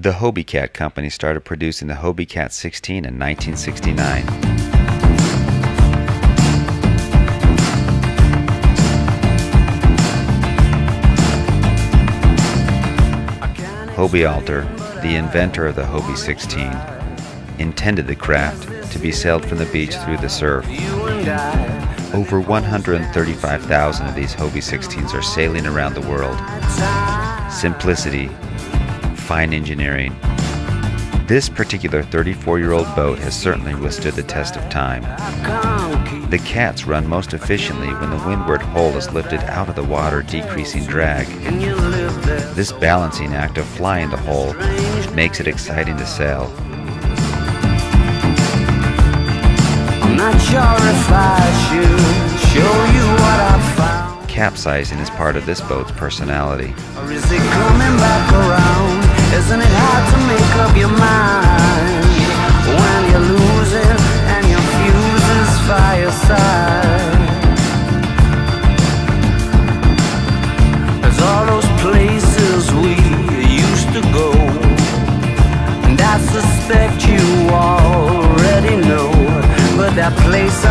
The Hobie Cat Company started producing the Hobie Cat 16 in 1969. Hobie Alter, the inventor of the Hobie 16, intended the craft to be sailed from the beach through the surf. Over 135,000 of these Hobie 16s are sailing around the world. Simplicity, fine engineering. This particular 34 year old boat has certainly withstood the test of time. The cats run most efficiently when the windward hull is lifted out of the water, decreasing drag. This balancing act of flying the hull makes it exciting to sail. I'm not sure if I should show you what I found. Capsizing is part of this boat's personality. Isn't it hard to make up your mind when you're losing and your fuse is fireside? There's all those places we used to go, and I suspect you already know. But that place